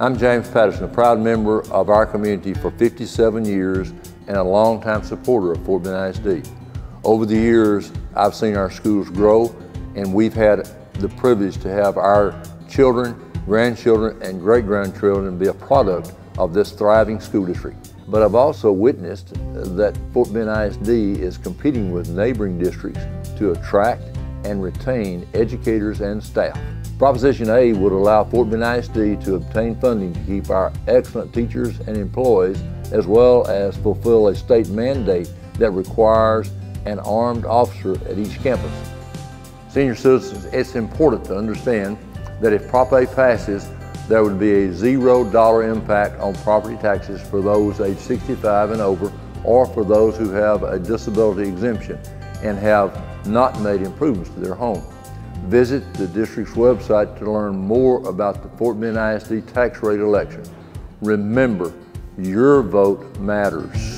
I'm James Patterson, a proud member of our community for 57 years and a longtime supporter of Fort Bend ISD. Over the years, I've seen our schools grow and we've had the privilege to have our children, grandchildren, and great-grandchildren be a product of this thriving school district. But I've also witnessed that Fort Bend ISD is competing with neighboring districts to attract and retain educators and staff. Proposition A would allow Fort Bend ISD to obtain funding to keep our excellent teachers and employees as well as fulfill a state mandate that requires an armed officer at each campus. Senior citizens, it's important to understand that if Prop A passes, there would be a zero dollar impact on property taxes for those age 65 and over or for those who have a disability exemption and have not made improvements to their home. Visit the district's website to learn more about the Fort Bend ISD tax rate election. Remember, your vote matters.